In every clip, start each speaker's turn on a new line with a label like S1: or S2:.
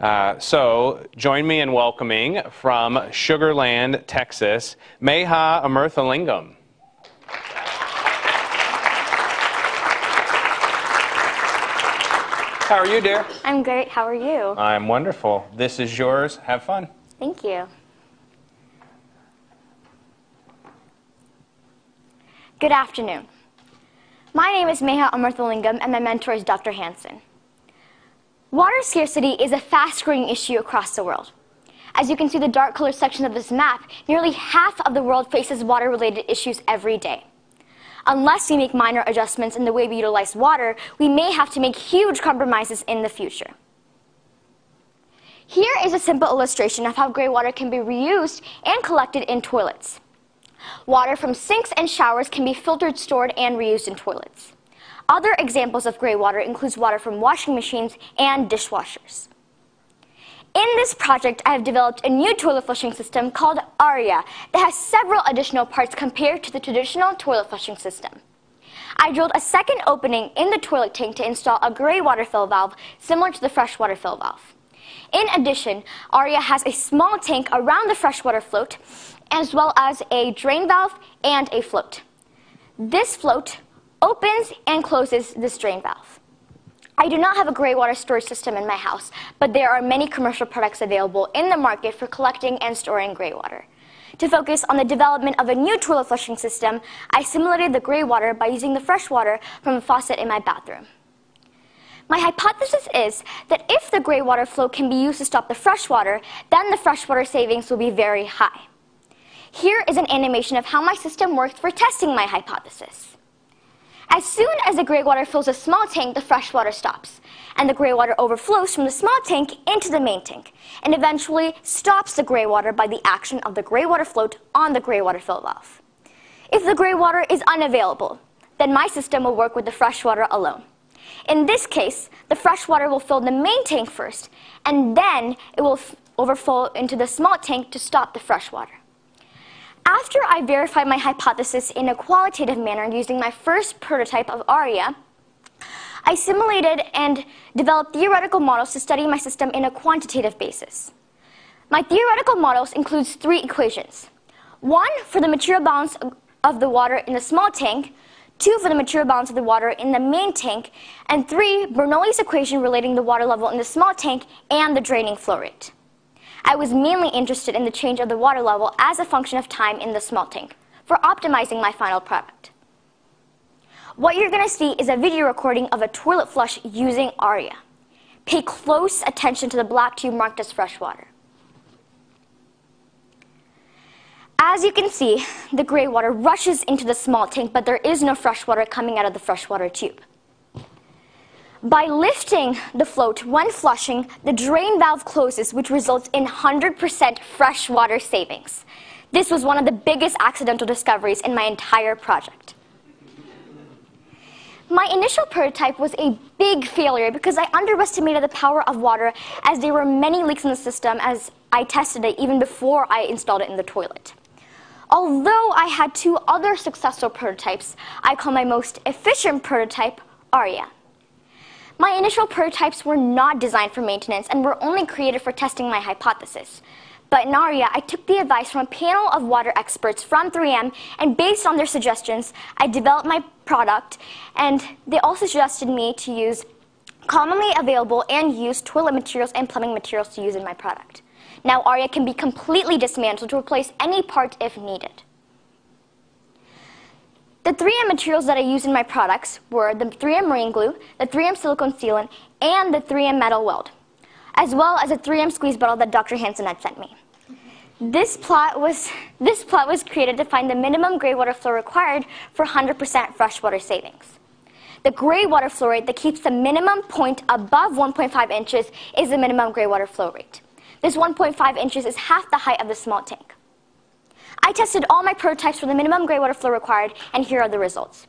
S1: Uh, so join me in welcoming from Sugarland, Texas, Mehaa Amirthalingam. How are you, dear?
S2: I'm great. How are you?
S1: I'm wonderful. This is yours. Have fun.
S2: Thank you. Good afternoon. My name is Mehaa Amirthalingam, and my mentor is Dr. Hansen. Water scarcity is a fast-growing issue across the world. As you can see the dark colored section of this map, nearly half of the world faces water-related issues every day. Unless we make minor adjustments in the way we utilize water, we may have to make huge compromises in the future. Here is a simple illustration of how gray water can be reused and collected in toilets. Water from sinks and showers can be filtered, stored, and reused in toilets. Other examples of gray water includes water from washing machines and dishwashers. In this project, I have developed a new toilet flushing system called ARIA that has several additional parts compared to the traditional toilet flushing system. I drilled a second opening in the toilet tank to install a gray water fill valve similar to the freshwater fill valve. In addition, ARIA has a small tank around the freshwater float as well as a drain valve and a float. This float opens and closes this drain valve. I do not have a gray water storage system in my house, but there are many commercial products available in the market for collecting and storing gray water. To focus on the development of a new toilet flushing system, I simulated the gray water by using the fresh water from a faucet in my bathroom. My hypothesis is that if the gray water flow can be used to stop the fresh water, then the freshwater savings will be very high. Here is an animation of how my system worked for testing my hypothesis. As soon as the gray water fills a small tank, the fresh water stops, and the gray water overflows from the small tank into the main tank, and eventually stops the gray water by the action of the gray water float on the gray water fill valve. If the gray water is unavailable, then my system will work with the fresh water alone. In this case, the fresh water will fill the main tank first, and then it will overflow into the small tank to stop the fresh water. After I verified my hypothesis in a qualitative manner using my first prototype of ARIA, I simulated and developed theoretical models to study my system in a quantitative basis. My theoretical models includes three equations. One for the material balance of the water in the small tank, two for the material balance of the water in the main tank, and three, Bernoulli's equation relating the water level in the small tank and the draining flow rate. I was mainly interested in the change of the water level as a function of time in the small tank for optimizing my final product. What you're going to see is a video recording of a toilet flush using ARIA. Pay close attention to the black tube marked as freshwater. As you can see, the gray water rushes into the small tank, but there is no fresh water coming out of the freshwater tube. By lifting the float when flushing, the drain valve closes, which results in 100% fresh water savings. This was one of the biggest accidental discoveries in my entire project. My initial prototype was a big failure because I underestimated the power of water as there were many leaks in the system as I tested it even before I installed it in the toilet. Although I had two other successful prototypes, I call my most efficient prototype ARIA. My initial prototypes were not designed for maintenance and were only created for testing my hypothesis. But in ARIA, I took the advice from a panel of water experts from 3M, and based on their suggestions, I developed my product, and they also suggested me to use commonly available and used toilet materials and plumbing materials to use in my product. Now ARIA can be completely dismantled to replace any part if needed. The 3M materials that I used in my products were the 3M marine glue, the 3M silicone sealant, and the 3M metal weld, as well as a 3M squeeze bottle that Dr. Hansen had sent me. This plot was, this plot was created to find the minimum gray water flow required for 100% freshwater savings. The gray water flow rate that keeps the minimum point above 1.5 inches is the minimum gray water flow rate. This 1.5 inches is half the height of the small tank. I tested all my prototypes for the minimum gray water flow required, and here are the results.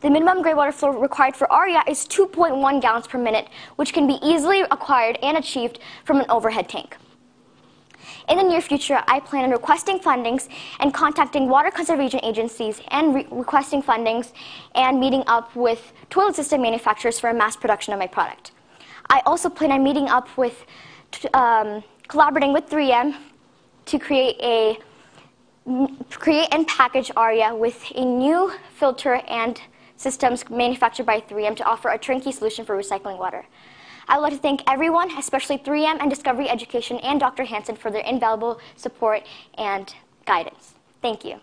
S2: The minimum gray water flow required for ARIA is 2.1 gallons per minute, which can be easily acquired and achieved from an overhead tank. In the near future, I plan on requesting fundings and contacting water conservation agencies and re requesting fundings and meeting up with toilet system manufacturers for a mass production of my product. I also plan on meeting up with um, collaborating with 3M to create a create and package ARIA with a new filter and systems manufactured by 3M to offer a turnkey solution for recycling water. I would like to thank everyone, especially 3M and Discovery Education and Dr. Hansen for their invaluable support and guidance. Thank you.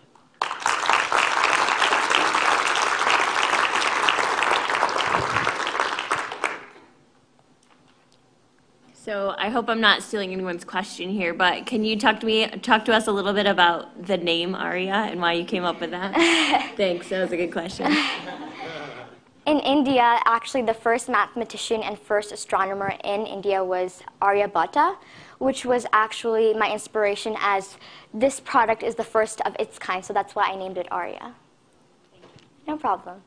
S3: So I hope I'm not stealing anyone's question here, but can you talk to me, talk to us a little bit about the name Arya and why you came up with that? Thanks, that was a good question.
S2: In India, actually, the first mathematician and first astronomer in India was Aryabhatta, which was actually my inspiration as this product is the first of its kind, so that's why I named it Arya. No problem.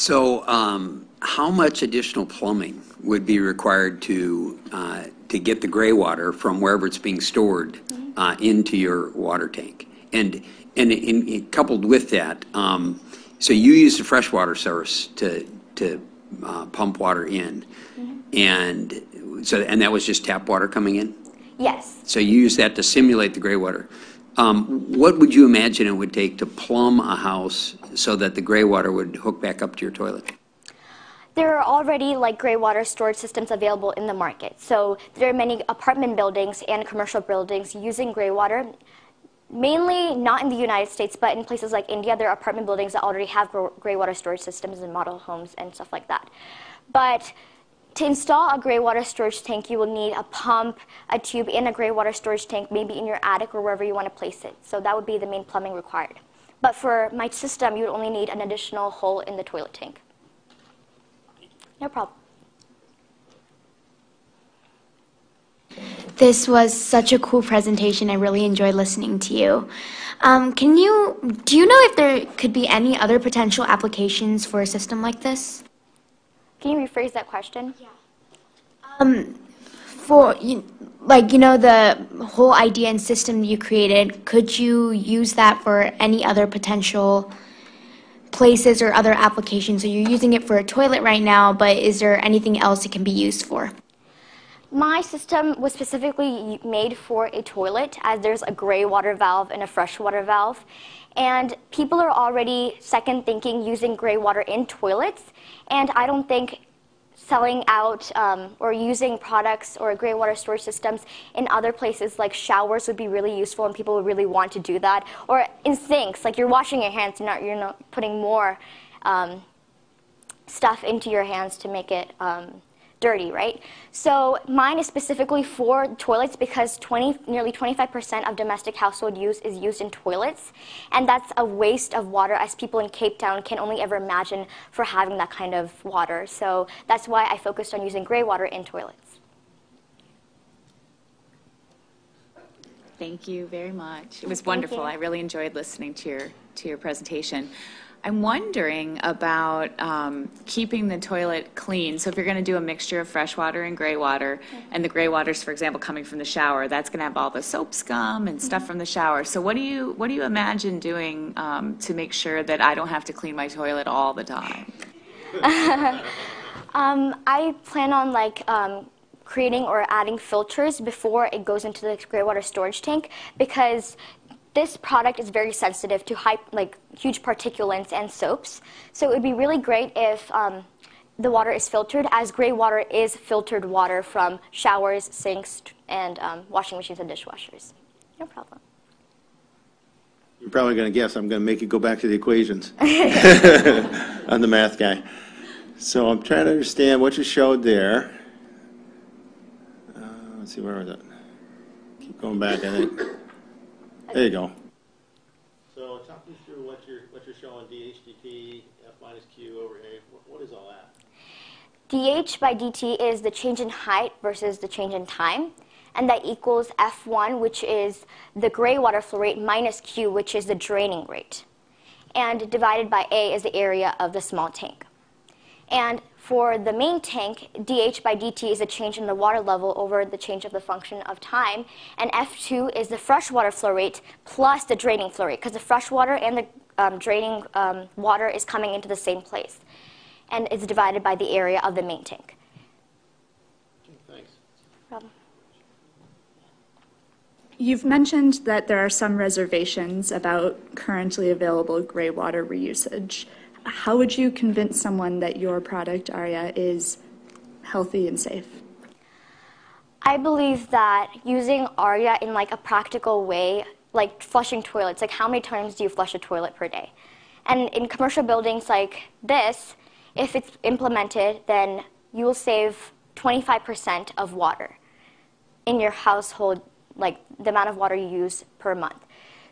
S4: So, um, how much additional plumbing would be required to, uh, to get the gray water from wherever it's being stored uh, into your water tank? And, and in- in- coupled with that, um, so you use a freshwater source to, to uh, pump water in? And so, and that was just tap water coming in?
S2: Yes.
S4: So you use that to simulate the gray water. Um, What would you imagine it would take to plumb a house so that the gray water would hook back up to your toilet?
S2: There are already like gray water storage systems available in the market. So there are many apartment buildings and commercial buildings using gray water. Mainly not in the United States, but in places like India, there are apartment buildings that already have gr- gray water storage systems and model homes and stuff like that. But to install a gray water storage tank, you will need a pump, a tube, and a gray water storage tank, maybe in your attic or wherever you want to place it. So that would be the main plumbing required. But for my system, you would only need an additional hole in the toilet tank. No problem.
S5: This was such a cool presentation. I really enjoyed listening to you. Um, can you, do you know if there could be any other potential applications for a system like this?
S2: Can you rephrase that question? Yeah.
S5: Um, for, you, like, you know, the whole idea and system you created, could you use that for any other potential places or other applications? So you're using it for a toilet right now, but is there anything else it can be used for?
S2: My system was specifically made for a toilet, as there's a gray water valve and a fresh water valve. And people are already second thinking using gray water in toilets, and I don't think selling out um, or using products or gray water storage systems in other places like showers would be really useful and people would really want to do that. Or in sinks, like you're washing your hands, you're not, you're not putting more um, stuff into your hands to make it um, dirty, right? So mine is specifically for toilets because 20, nearly 25% of domestic household use is used in toilets, and that's a waste of water as people in Cape Town can only ever imagine for having that kind of water. So that's why I focused on using gray water in toilets.
S6: Thank you very much. It was wonderful.
S2: you.
S6: I really enjoyed listening to your, to your presentation. I'm wondering about um, keeping the toilet clean. So if you're going to do a mixture of fresh water and gray water, and the gray water's, for example, coming from the shower, that's going to have all the soap scum and stuff from the shower. So what do you, what do you imagine doing um, to make sure that I don't have to clean my toilet all the time?
S2: Um, I plan on like um, creating or adding filters before it goes into the gray water storage tank because this product is very sensitive to high, like huge particulates and soaps. So it would be really great if um, the water is filtered, as gray water is filtered water from showers, sinks, and um, washing machines and dishwashers. No problem.
S7: You're probably going to guess I'm going to make you go back to the equations. I'm the math guy. So I'm trying to understand what you showed there. Uh, Let's see, where was it? Keep going back, I think. There you go. So talk me through what you're, what you're showing, DHDT, F minus Q over A. What is all that?
S2: dH by dt is the change in height versus the change in time. And that equals F1, which is the gray water flow rate, minus Q, which is the draining rate. And divided by A is the area of the small tank. And for the main tank, dH by dt is a change in the water level over the change of the function of time. And F2 is the freshwater flow rate plus the draining flow rate, because the freshwater and the um, draining um, water is coming into the same place. And it's divided by the area of the main tank.
S8: You've mentioned that there are some reservations about currently available gray water reusage. How would you convince someone that your product, Aria, is healthy and safe?
S2: I believe that using Aria in like a practical way, like flushing toilets, like how many times do you flush a toilet per day? And in commercial buildings like this, if it's implemented, then you will save 25% of water in your household, like the amount of water you use per month.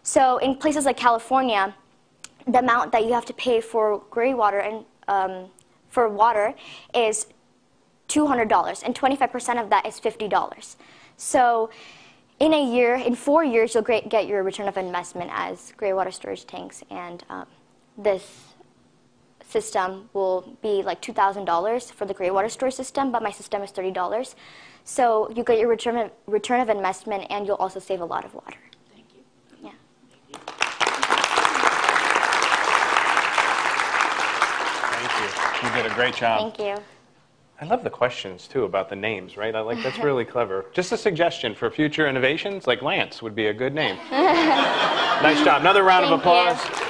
S2: So in places like California, the amount that you have to pay for gray water and um, for water is $200, and 25% of that is $50. So in a year, in four years, you'll get your return of investment as gray water storage tanks, and um, this system will be like $2,000 for the gray water storage system, but my system is $30. So you get your return of, return of investment, and you'll also save a lot of water. Thank you. Yeah.
S1: Thank you. You did a great job.
S2: Thank you.
S1: I love the questions too about the names, right? I like that's really clever. Just a suggestion for future innovations, like Lance would be a good name. nice job. Another round of
S2: Thank you.
S1: applause.